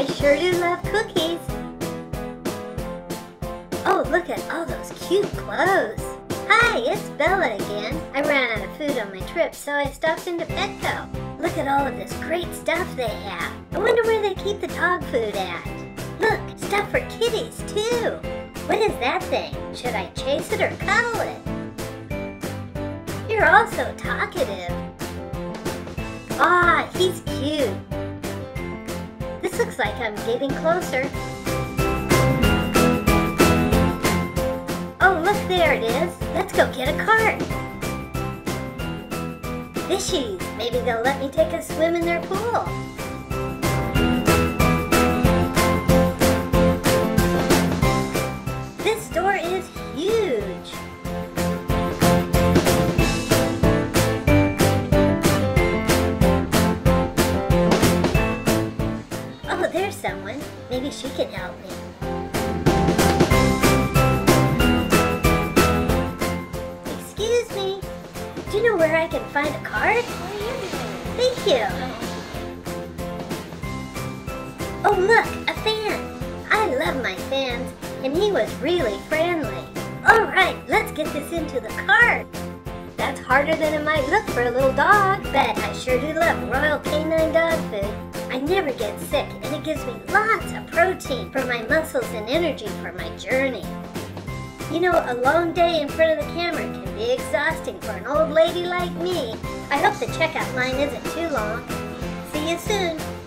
I sure do love cookies. Oh, look at all those cute clothes. Hi, it's Bella again. I ran out of food on my trip, so I stopped into Petco. Look at all of this great stuff they have. I wonder where they keep the dog food at. Look, stuff for kitties, too. What is that thing? Should I chase it or cuddle it? You're also talkative. Ah, he's cute. This looks like I'm getting closer. Oh, look, there it is. Let's go get a cart. Fishies. Maybe they'll let me take a swim in their pool. This store is huge. Oh, there's someone. Maybe she can help me. Excuse me. Do you know where I can find a card? Thank you. Oh, look, a fan. I love my fans, and he was really friendly. All right, let's get this into the cart. That's harder than it might look for a little dog, but I sure do love Royal. I never get sick, and it gives me lots of protein for my muscles and energy for my journey. You know, a long day in front of the camera can be exhausting for an old lady like me. I hope the checkout line isn't too long. See you soon.